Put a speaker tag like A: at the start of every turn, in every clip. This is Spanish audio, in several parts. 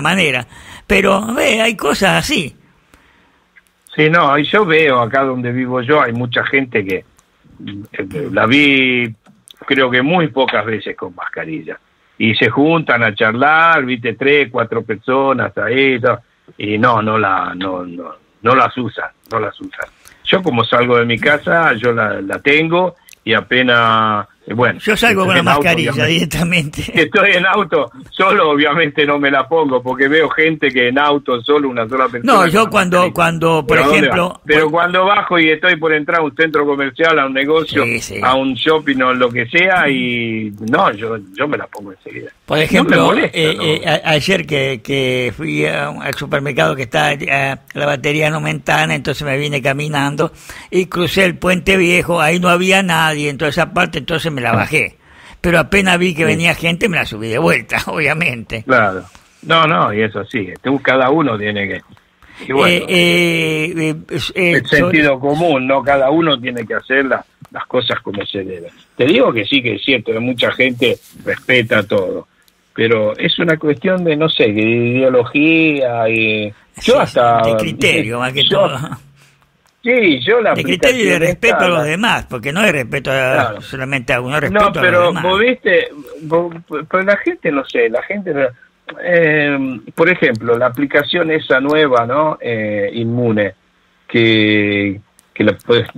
A: manera. Pero ve, hay cosas así.
B: Sí, no, yo veo acá donde vivo yo, hay mucha gente que eh, la vi creo que muy pocas veces con mascarilla. Y se juntan a charlar, viste, tres, cuatro personas ahí, y no, no la, no, no, no las usan, no las usan. Yo como salgo de mi casa, yo la, la tengo y apenas bueno,
A: yo salgo con la mascarilla directamente.
B: Estoy en auto, solo obviamente no me la pongo porque veo gente que en auto solo una sola persona.
A: No, yo cuando cuando por ejemplo,
B: pero cuando bajo y estoy por entrar a un centro comercial, a un negocio, a un shopping o lo que sea y no, yo yo me la pongo enseguida.
A: Por ejemplo, eh, eh, ayer que, que fui al supermercado que está la batería no mentana, entonces me vine caminando y crucé el puente viejo, ahí no había nadie, en toda esa parte, entonces me la bajé. Pero apenas vi que venía gente, me la subí de vuelta, obviamente.
B: Claro. No, no, y eso sí, cada uno tiene que... Eh, eh, eh, el sentido común, ¿no? Cada uno tiene que hacer las cosas como se deben. Te digo que sí que es cierto, que mucha gente respeta todo, pero es una cuestión de, no sé, de ideología y... Yo hasta...
A: De criterio, más que todo
B: Sí, yo la
A: De criterio y de respeto a los demás, porque no es respeto solamente a uno, respeto
B: no, pero, a los demás. vos viste, pues la gente, no sé, la gente, eh, por ejemplo, la aplicación esa nueva, ¿no? Eh, inmune, que, que, la,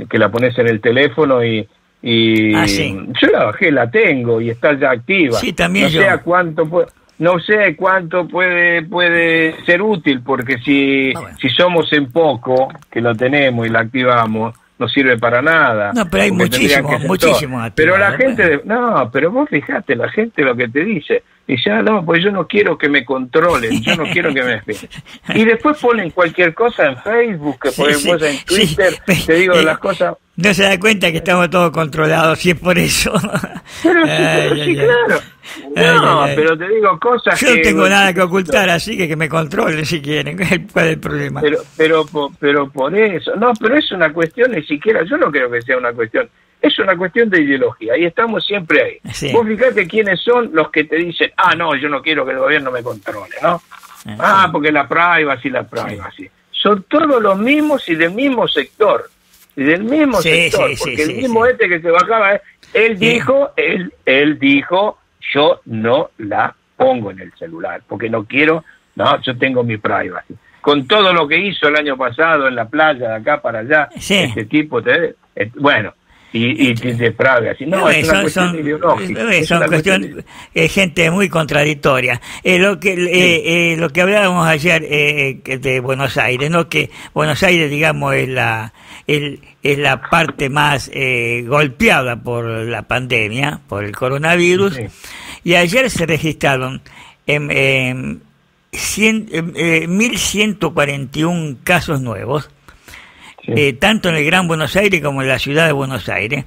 B: que la pones en el teléfono y, y
A: ah,
B: yo la bajé, la tengo y está ya activa.
A: Sí, también
B: no sé a cuánto puede no sé cuánto puede puede ser útil porque si ah, si somos en poco que lo tenemos y lo activamos no sirve para nada.
A: No, pero hay muchísimos, muchísimos.
B: Pero la gente, no, pero vos fijate, la gente lo que te dice, y ya no, pues yo no quiero que me controlen, yo no quiero que me Y después ponen cualquier cosa en Facebook, que ponen cosas en Twitter, te digo las cosas.
A: No se da cuenta que estamos todos controlados, si es por eso.
B: Pero sí, claro. No, pero te digo cosas
A: Yo no tengo nada que ocultar, así que que me controlen si quieren, ¿cuál es el problema?
B: Pero, pero, pero por eso, no, pero es una cuestión, ni siquiera, yo no creo que sea una cuestión, es una cuestión de ideología, y estamos siempre ahí. Vos fijate quiénes son los que te dicen, ah, no, yo no quiero que el gobierno me controle, ¿no? Ah, porque la privacy, la privacy. Son todos los mismos y del mismo sector del mismo sector, porque el mismo este que se bajaba, él dijo, él, él dijo, yo no la pongo en el celular, porque no quiero, no, yo tengo mi privacy. Con todo lo que hizo el año pasado en la playa, de acá para allá, este tipo, te, eh, bueno, y, y te deprave así. No, es una cuestión ideológica. Es, una
A: cuestión, gente muy contradictoria. Eh, lo que eh, lo que hablábamos ayer de Buenos Aires, no que Buenos Aires, digamos, es la el, es la parte más golpeada por la pandemia, por el coronavirus. Y ayer se registraron en, en, 1.141 casos nuevos eh, tanto en el Gran Buenos Aires como en la ciudad de Buenos Aires.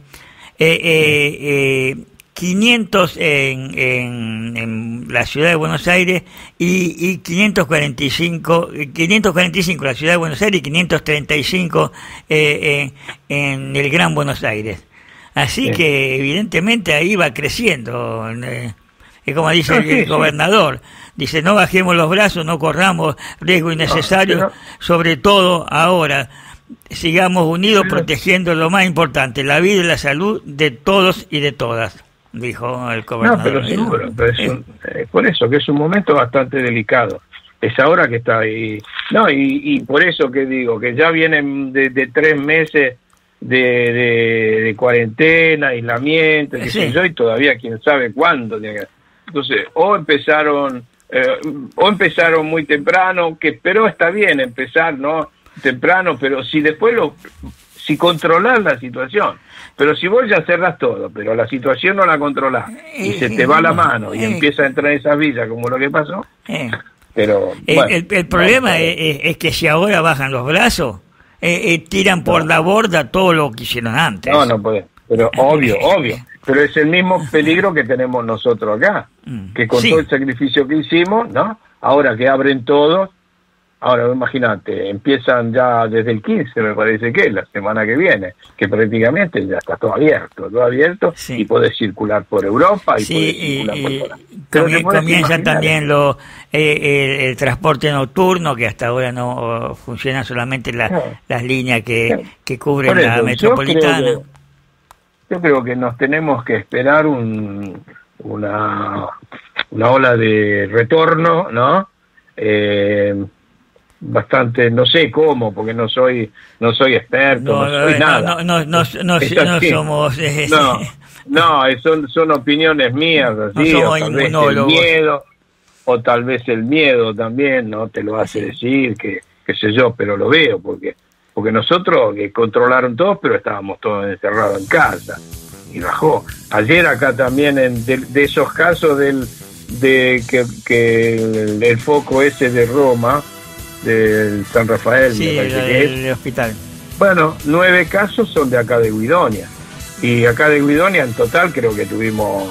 A: Eh, 500 eh, en, en, en, la ciudad de Buenos Aires y, y 545, 545 en la ciudad de Buenos Aires y 535 eh, en el Gran Buenos Aires. Así que evidentemente ahí va creciendo. es como dice el, gobernador, dice no bajemos los brazos, no corramos riesgo innecesario, sobre todo ahora sigamos unidos protegiendo lo más importante, la vida y la salud de todos y de todas, dijo el gobernador.
B: No, pero seguro, es eh, por eso que es un momento bastante delicado. Es ahora que está ahí. No, y, por eso que digo, que ya vienen de, tres meses de, de, cuarentena, aislamiento, que yo, y todavía quién sabe cuándo. Entonces, o empezaron, eh, o empezaron muy temprano, que pero está bien empezar, ¿no? Temprano, pero si después lo, si controlas la situación, pero si vos ya cerras todo, pero la situación no la controlás y se te va la mano y empieza a entrar esas villas como lo que pasó, pero
A: el, problema es, que si ahora bajan los brazos, eh, eh, tiran por la borda todo lo que hicieron antes.
B: No, no puede, pero obvio, obvio. Pero es el mismo peligro que tenemos nosotros acá, mm. que con todo el sacrificio que hicimos, ¿no? Ahora que abren todos, Ahora, imagínate, empiezan ya desde el 15, me parece que la semana que viene, que prácticamente ya está todo abierto, todo abierto, y puedes circular por Europa y
A: sí, circular por comienza también lo, eh, el, transporte nocturno, que hasta ahora no funciona solamente las líneas que, que cubren la metropolitana.
B: Yo creo, que, nos tenemos que esperar un, una, una ola de retorno, ¿no? Eh, bastante, no sé cómo, porque no soy no soy experto, no, soy
A: no,
B: nada.
A: No, no, somos...
B: Eh, no, no, son, son opiniones mías, así, o tal vez el miedo, o tal vez el miedo también, ¿no? Te lo hace decir, que qué sé yo, pero lo veo, porque porque nosotros que controlaron todos, pero estábamos todos encerrados en casa, y bajó. Ayer acá también, en, de, esos casos del de que, que el foco ese de Roma, del San Rafael,
A: sí, el, hospital.
B: Bueno, nueve casos son de acá de Guidonia. Y acá de Guidonia en total creo que tuvimos,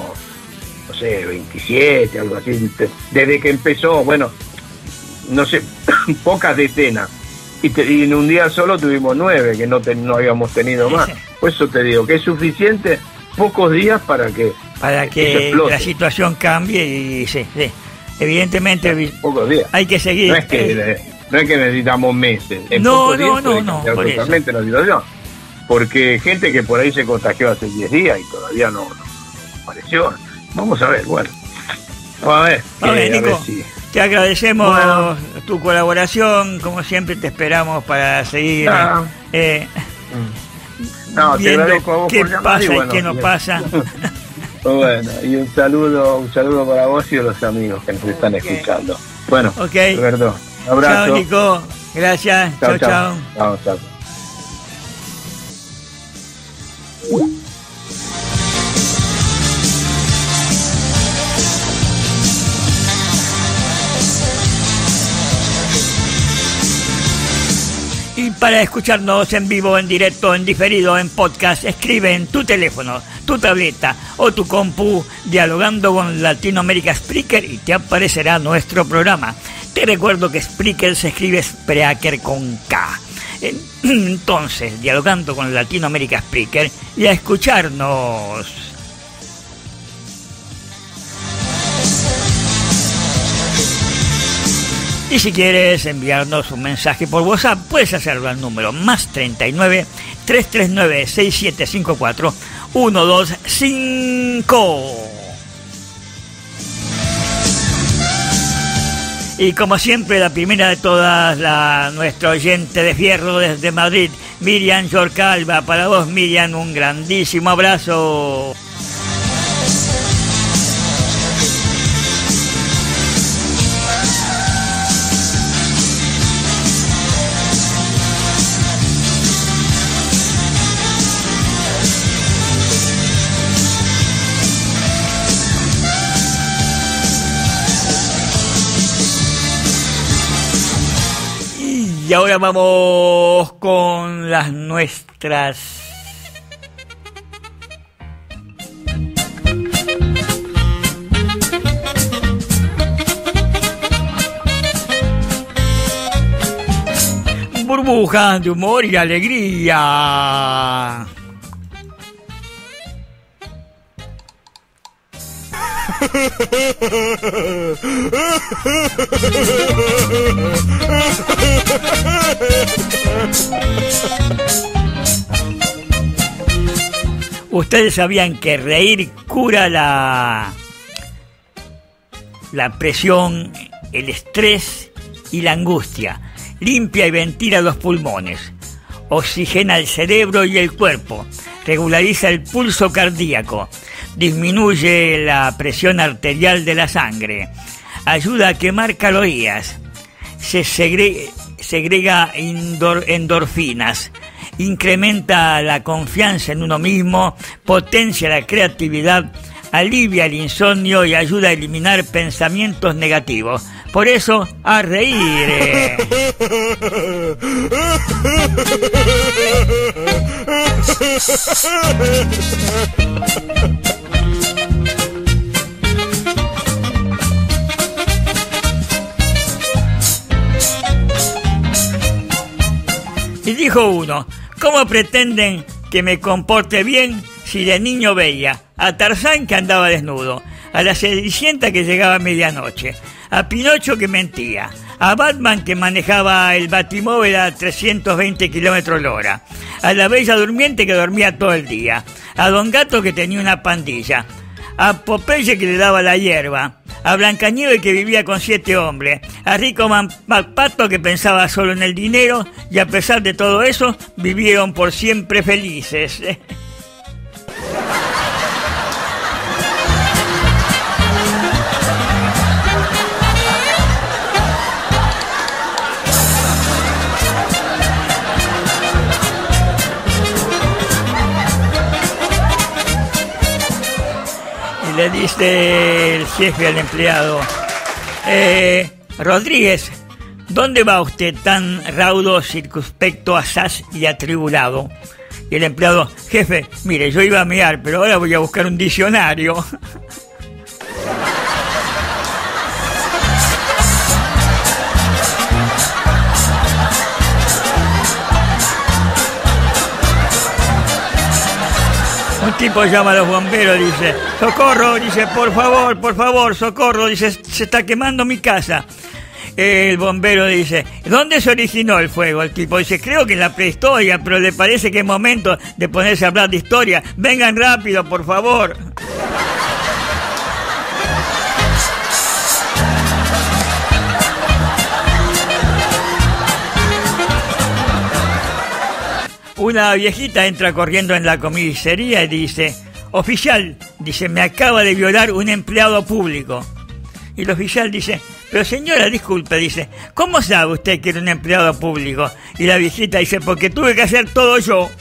B: no sé, 27, algo así. Desde que empezó, bueno, no sé, pocas decenas. Y, en un día solo tuvimos nueve, que no, no habíamos tenido más. Por eso te digo que es suficiente pocos días para que...
A: Para que la situación cambie y sí, sí. Evidentemente
B: pocos días.
A: hay que seguir.
B: No es que... Eh, no es que necesitamos meses.
A: En no, no, no, no,
B: totalmente la situación. Porque gente que por ahí se contagió hace 10 días y todavía no, apareció. Vamos a ver, bueno. Vamos a ver.
A: A ver, Nico, Te agradecemos tu colaboración. Como siempre, te esperamos para seguir.
B: Ah.
A: Eh,
B: no, viendo te agradezco a vos
A: qué pasa y, qué no pasa.
B: bueno, y un saludo, un saludo para vos y a los amigos que nos están escuchando. Bueno,
A: okay.
B: Perdón. Abrazo.
A: Chao, Nico. Gracias. Chao, chao.
B: Chao, chao.
A: Y para escucharnos en vivo, en directo, en diferido, en podcast, escribe en tu teléfono, tu tableta o tu compu dialogando con Latinoamérica Spreaker y te aparecerá nuestro programa. Te recuerdo que Spreaker se escribe Spreaker con K. Entonces, dialogando con Latinoamérica Spreaker y a escucharnos. Y si quieres enviarnos un mensaje por WhatsApp, puedes hacerlo al número más 39 339 6754 125. Y como siempre, la primera de todas, la, nuestro oyente de fierro desde Madrid, Miriam Yorcalva. Para vos, Miriam, un grandísimo abrazo. Y ahora vamos con las nuestras burbujas de humor y alegría. Ustedes sabían que reír cura la, la presión, el estrés y la angustia. Limpia y ventila los pulmones. Oxigena el cerebro y el cuerpo. Regulariza el pulso cardíaco disminuye la presión arterial de la sangre, ayuda a quemar calorías, se segrega, endorfinas, incrementa la confianza en uno mismo, potencia la creatividad, alivia el insomnio y ayuda a eliminar pensamientos negativos. Por eso, a reír. Y dijo uno, ¿cómo pretenden que me comporte bien si de niño veía a Tarzán que andaba desnudo, a la Cenicienta que llegaba a medianoche, a Pinocho que mentía, a Batman que manejaba el batimóvil a 320 kilómetros hora, a la Bella Durmiente que dormía todo el día, a Don Gato que tenía una pandilla, a Popeye que le daba la hierba, a Blancanieves que vivía con siete hombres, a Rico Pato que pensaba solo en el dinero y a pesar de todo eso vivieron por siempre felices. le dice el jefe al empleado, eh, Rodríguez, ¿dónde va usted tan raudo, circunspecto, asaz y atribulado? Y el empleado, jefe, mire, yo iba a mirar, pero ahora voy a buscar un diccionario. tipo llama a los bomberos, dice, socorro, dice, por favor, por favor, socorro, dice, se está quemando mi casa. El bombero dice, ¿dónde se originó el fuego? El tipo dice, creo que en la prehistoria, pero le parece que es momento de ponerse a hablar de historia. Vengan rápido, por favor. Una viejita entra corriendo en la comisaría y dice, oficial, dice, me acaba de violar un empleado público. Y el oficial dice, pero señora, disculpe, dice, ¿cómo sabe usted que era un empleado público? Y la viejita dice, porque tuve que hacer todo yo.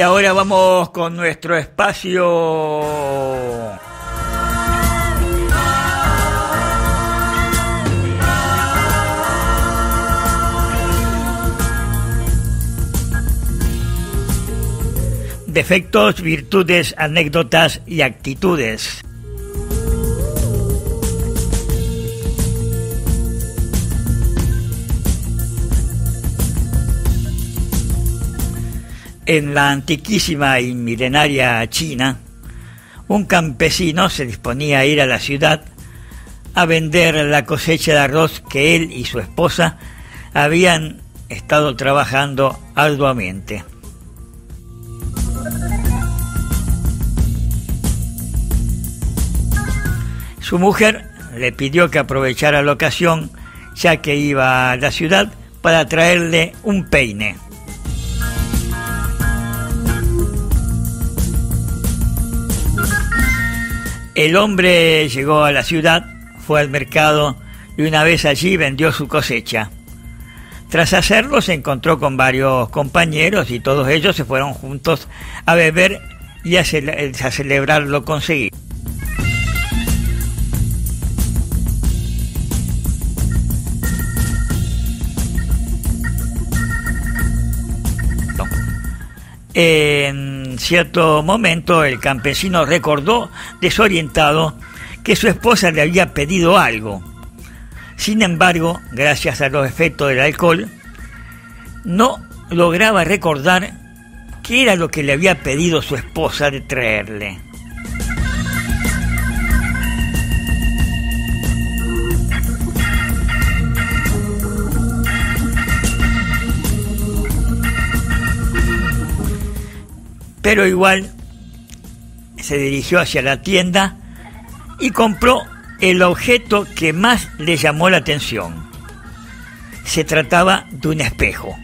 A: Y ahora vamos con nuestro espacio. Defectos, virtudes, anécdotas y actitudes. En la antiquísima y milenaria China, un campesino se disponía a ir a la ciudad a vender la cosecha de arroz que él y su esposa habían estado trabajando arduamente. Su mujer le pidió que aprovechara la ocasión, ya que iba a la ciudad, para traerle un peine. El hombre llegó a la ciudad, fue al mercado y una vez allí vendió su cosecha. Tras hacerlo se encontró con varios compañeros y todos ellos se fueron juntos a beber y a, celebrar lo conseguido. En cierto momento el campesino recordó, desorientado, que su esposa le había pedido algo. Sin embargo, gracias a los efectos del alcohol, no lograba recordar qué era lo que le había pedido su esposa de traerle. Pero igual se dirigió hacia la tienda y compró el objeto que más le llamó la atención. se trataba de un espejo.